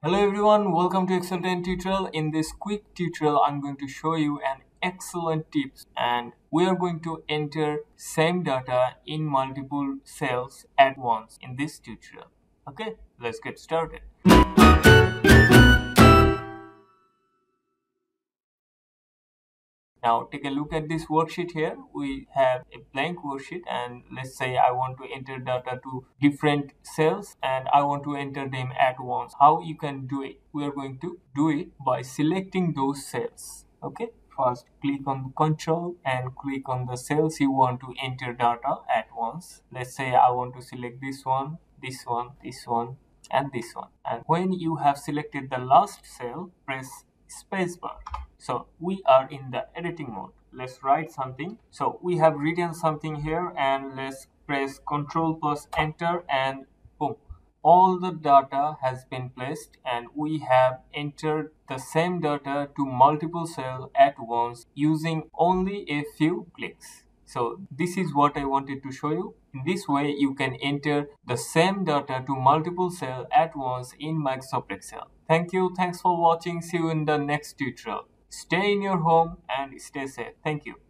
Hello everyone, welcome to Excel 10 tutorial. In this quick tutorial, I'm going to show you an excellent tips and we are going to enter same data in multiple cells at once in this tutorial. Okay, let's get started. Now take a look at this worksheet here. We have a blank worksheet and let's say I want to enter data to different cells and I want to enter them at once. How you can do it? We are going to do it by selecting those cells. Okay. First click on control and click on the cells you want to enter data at once. Let's say I want to select this one, this one, this one and this one. And when you have selected the last cell, press spacebar so we are in the editing mode let's write something so we have written something here and let's press control plus enter and boom all the data has been placed and we have entered the same data to multiple cells at once using only a few clicks so this is what I wanted to show you. In this way, you can enter the same data to multiple cells at once in Microsoft Excel. Thank you. Thanks for watching. See you in the next tutorial. Stay in your home and stay safe. Thank you.